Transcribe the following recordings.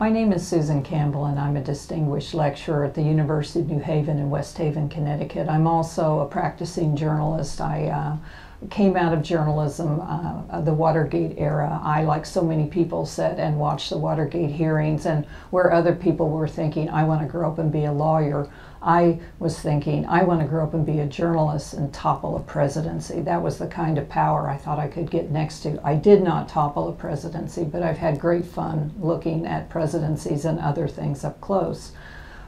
My name is Susan Campbell, and I'm a distinguished lecturer at the University of New Haven in West Haven, Connecticut. I'm also a practicing journalist. I uh, came out of journalism, uh, the Watergate era. I, like so many people, sat and watched the Watergate hearings, and where other people were thinking, I want to grow up and be a lawyer, I was thinking, I want to grow up and be a journalist and topple a presidency. That was the kind of power I thought I could get next to. I did not topple a presidency, but I've had great fun looking at presidencies and other things up close.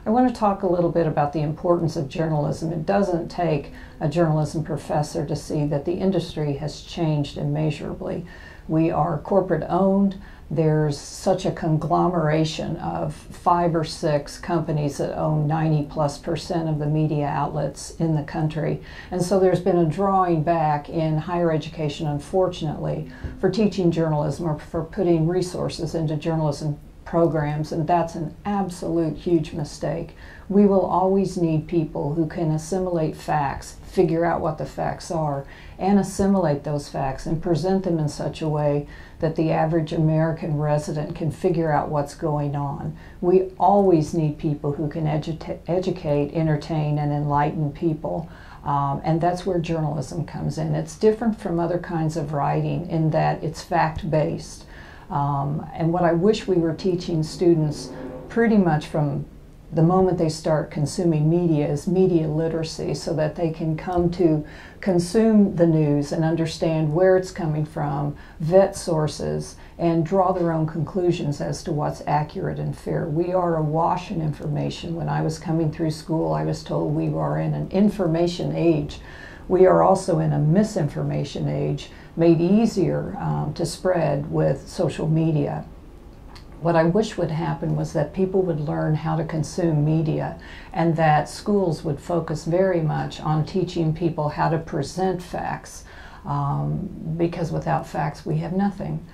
I want to talk a little bit about the importance of journalism. It doesn't take a journalism professor to see that the industry has changed immeasurably. We are corporate owned. There's such a conglomeration of five or six companies that own 90 plus percent of the media outlets in the country. And so there's been a drawing back in higher education, unfortunately, for teaching journalism or for putting resources into journalism programs, and that's an absolute huge mistake. We will always need people who can assimilate facts, figure out what the facts are, and assimilate those facts and present them in such a way that the average American resident can figure out what's going on. We always need people who can edu educate, entertain, and enlighten people. Um, and that's where journalism comes in. It's different from other kinds of writing in that it's fact based. Um, and what I wish we were teaching students pretty much from the moment they start consuming media is media literacy so that they can come to consume the news and understand where it's coming from, vet sources, and draw their own conclusions as to what's accurate and fair. We are awash in information. When I was coming through school, I was told we are in an information age. We are also in a misinformation age made easier um, to spread with social media. What I wish would happen was that people would learn how to consume media and that schools would focus very much on teaching people how to present facts um, because without facts we have nothing.